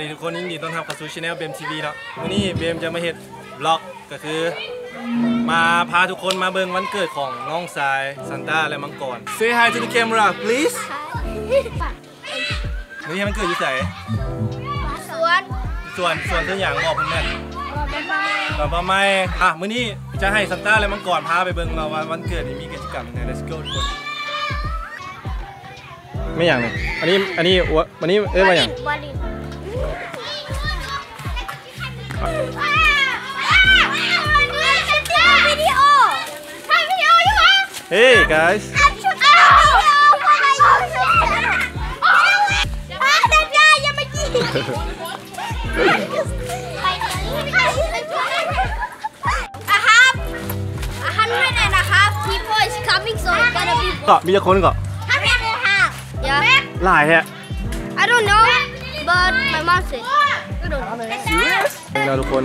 สบายดีทุกคนยินดีต้อนรับเข้าสู่ channel เบมทีวีเนาะวันนี้เบมจะมาเฮ็ด vlog ก็คือ มาพาทุกคนมาเบิ่งวันเกิดของน้องสายซันต้าและมังกร Say hi to the camera please วันนี้มันเกิดอยู่ไสสวนส่วนส่วนเส้นอย่างบอกเพิ่นแม่นบ๊ายบายต่อมาไม่อะมื้อนี้จะให้ซันต้าและมังกรพาไปเบิ่งมาว่าวันเกิดนี่มีกิจกรรมยังไง let's go ทุกคนไม่อย่างเลยอันนี้อันนี้วะวันนี้เอ้ยว่าอย่างวาลิน ถ่ายวิดีโอถ่ายวิดีโออยู่วะ Hey guys อัดชุดเอาอาเด็กยาอย่ามายิงอะครับอาหารไม่ได้นะครับ people is coming so it's gonna be ก็มีจะคนก็ happy yeah หลายแฮะ I don't know but my mom said I don't know นี่เราทุกคน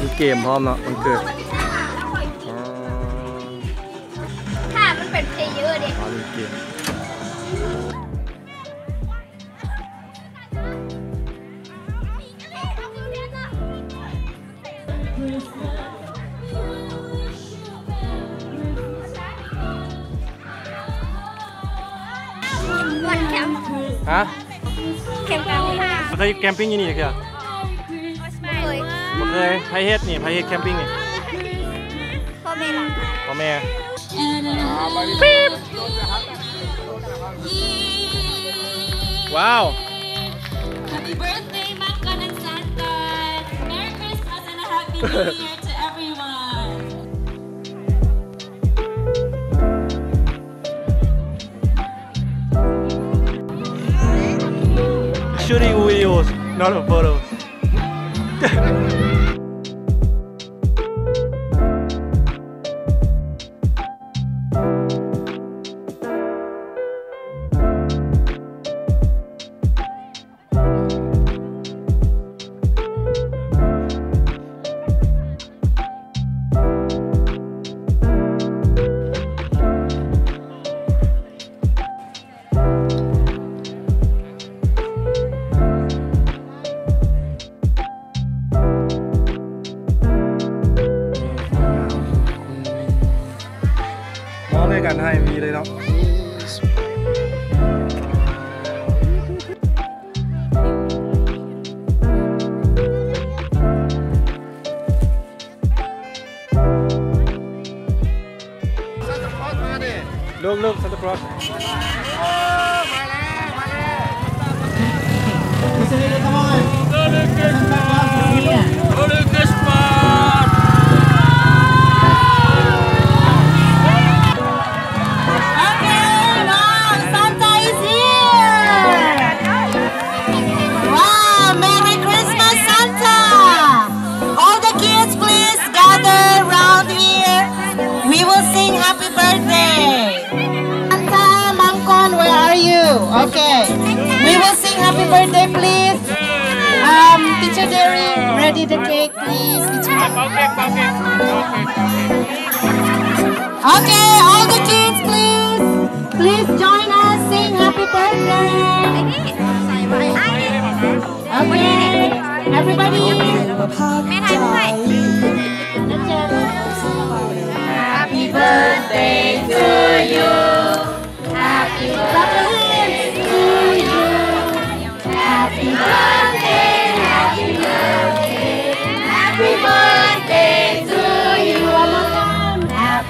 มีเกมพร้อมเนาะวันเกิดอ๋อถ้ามันเป็นเพลเยอร์ดิอ๋อมีเกมะแคมป์กลางห้าเคยแคมปิ้งอยู่นี่เหรอเคยบ่เคยไพเฮ็ดนี่ไพเฮ็ดแคมปิ้งนี่พ่อแม่เราพ่อแม่ว้าว Happy birthday, Makan and Santa! Merry Christmas and a Happy New Year normal photos. ด้วยกันให้มีเลยเนาะลูกลูกซันตาคลอส Okay, ready the cake, please. Okay, all the kids, please. Please join us. Sing happy birthday. Okay, everybody. Happy birthday to you. Happy birthday to you. Happy birthday.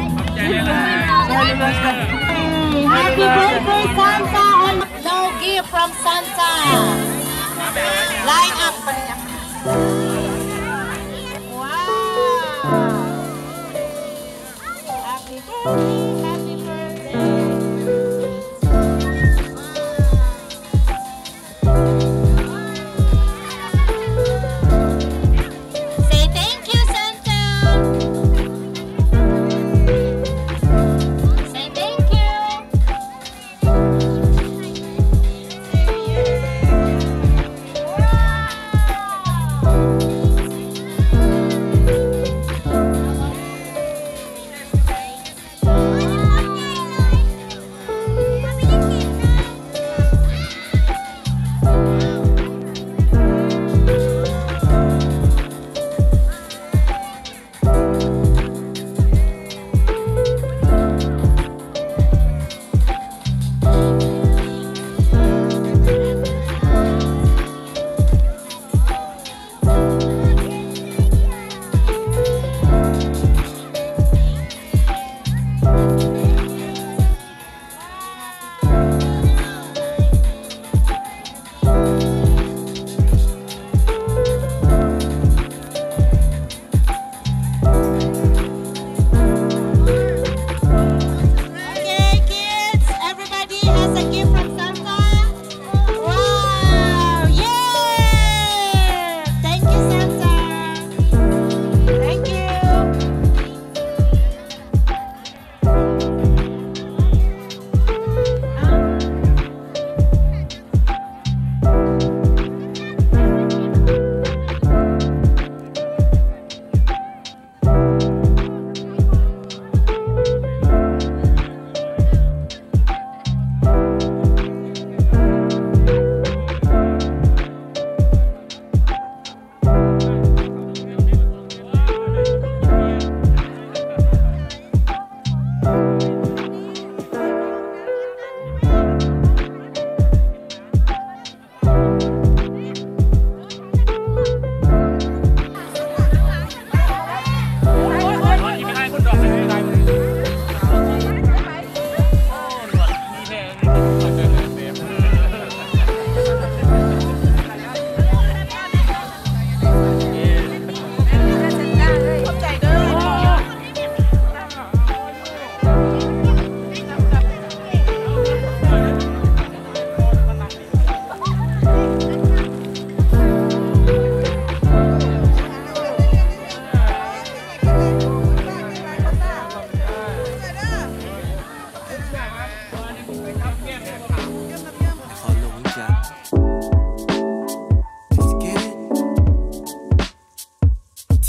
เ Happy birthday, Santa! No gift from Santa. Line up. Wow. Happy birthday.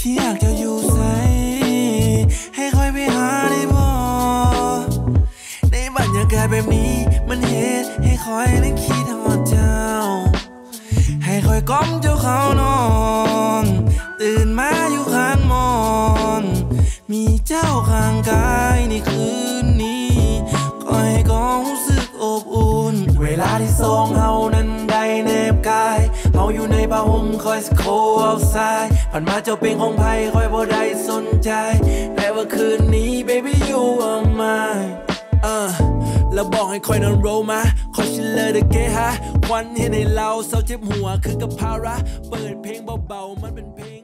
ที่อยากจะอยู่ใสให้คอยไปหาได้บ่ในบรรยากาศแบบนี้มันเหตุให้คอยนั้นคิดทอดเจ้า ให้คอยก้มเจ้าเขานอน ตื่นมาอยู่ข้างมอน มีเจ้าข้างกาย คอยสโคเอาซายผ่านมาเจ้าเป็นของไผคอยบ่ได้สนใจแต่ว่าคืนนี้ baby you are mine เออแล้วบอกให้คอยนอนโรมาคอยชิลเลอร์เดเกฮะวันเห็นให้เราเศร้าเจ็บหัวคือกับภาระ เปิดเพลงเบาๆ มันเป็นเพลง